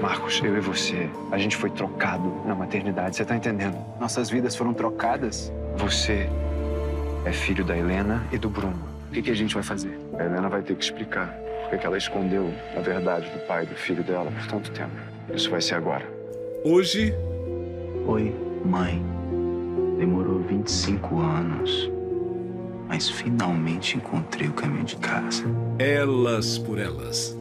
Marcos, eu e você, a gente foi trocado na maternidade, você tá entendendo? Nossas vidas foram trocadas. Você é filho da Helena e do Bruno. O que, que a gente vai fazer? A Helena vai ter que explicar porque ela escondeu a verdade do pai e do filho dela por tanto tempo. Isso vai ser agora. Hoje. Oi, mãe. Demorou 25 anos. Mas finalmente encontrei o caminho de casa. Elas por elas